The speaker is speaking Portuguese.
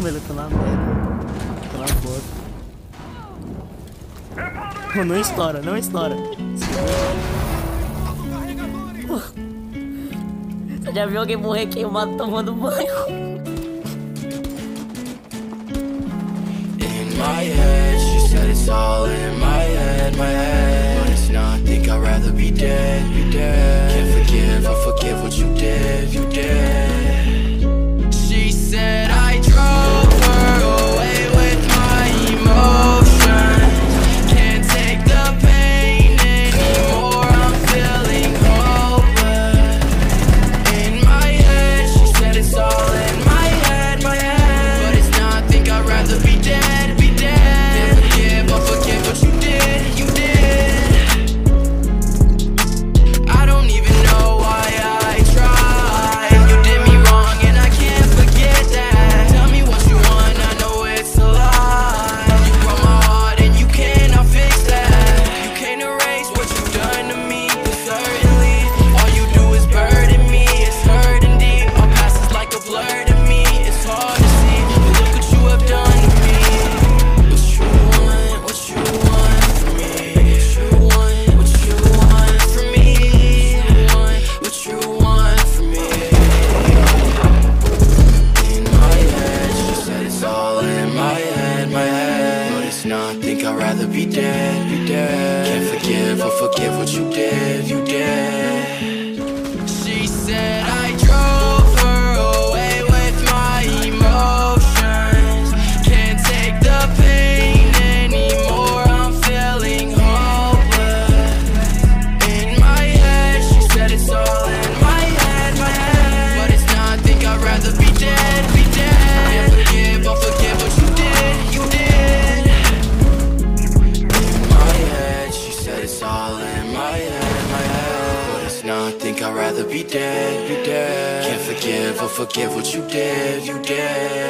Mano, eu tô na merda. Tô na bota. Oh, não estoura, não estoura. Você já viu alguém morrer queimado tomando banho? my head She said it's all in my head, my head But it's not, think I'd rather be dead, be dead Can't forgive, I forgive what you rather be dead. Be dead. Can't forgive or forgive what you think I'd rather be dead, be dead. Can't forgive or forgive what you did, you did.